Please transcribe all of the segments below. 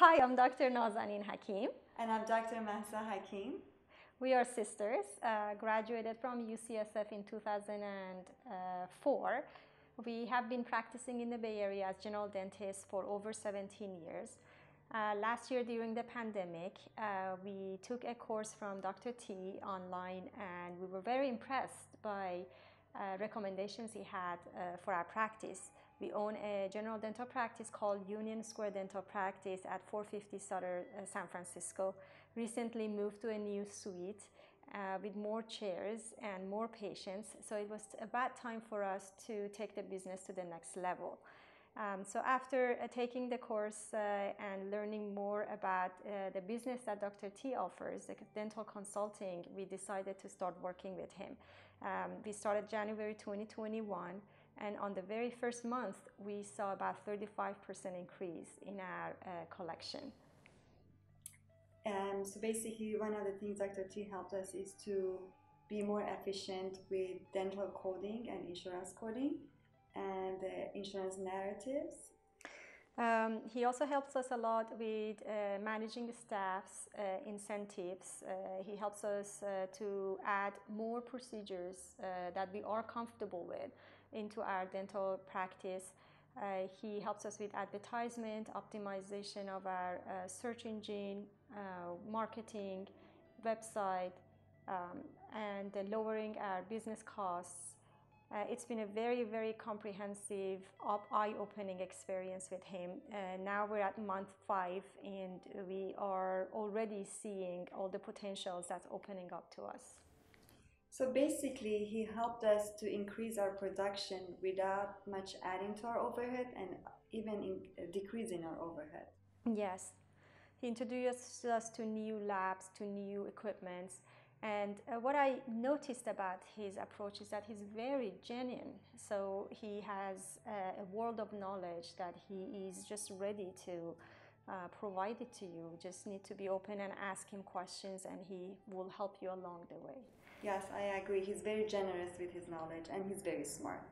Hi, I'm Dr. Nazanin Hakim. And I'm Dr. Mahsa Hakim. We are sisters, uh, graduated from UCSF in 2004. We have been practicing in the Bay Area as general dentists for over 17 years. Uh, last year during the pandemic, uh, we took a course from Dr. T online and we were very impressed by uh, recommendations he had uh, for our practice. We own a general dental practice called Union Square Dental Practice at 450 Sutter, uh, San Francisco. Recently moved to a new suite uh, with more chairs and more patients. So it was about time for us to take the business to the next level. Um, so after uh, taking the course uh, and learning more about uh, the business that Dr. T offers, the dental consulting, we decided to start working with him. Um, we started January 2021, and on the very first month, we saw about 35% increase in our uh, collection. And so basically, one of the things Dr. T helped us is to be more efficient with dental coding and insurance coding and the insurance narratives. Um, he also helps us a lot with uh, managing the staff's uh, incentives. Uh, he helps us uh, to add more procedures uh, that we are comfortable with into our dental practice. Uh, he helps us with advertisement, optimization of our search engine, marketing, website, um, and lowering our business costs uh, it's been a very, very comprehensive, eye-opening experience with him. Uh, now we're at month five and we are already seeing all the potentials that's opening up to us. So basically, he helped us to increase our production without much adding to our overhead and even in, uh, decreasing our overhead. Yes. He introduced us to new labs, to new equipments, and uh, what I noticed about his approach is that he's very genuine. So he has a, a world of knowledge that he is just ready to uh, provide it to. You just need to be open and ask him questions, and he will help you along the way. Yes, I agree. He's very generous with his knowledge, and he's very smart.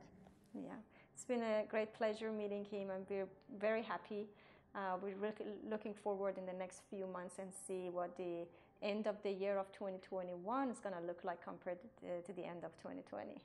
Yeah, it's been a great pleasure meeting him, and we're very happy. Uh, we're looking forward in the next few months and see what the end of the year of 2021 is going to look like compared to the end of 2020.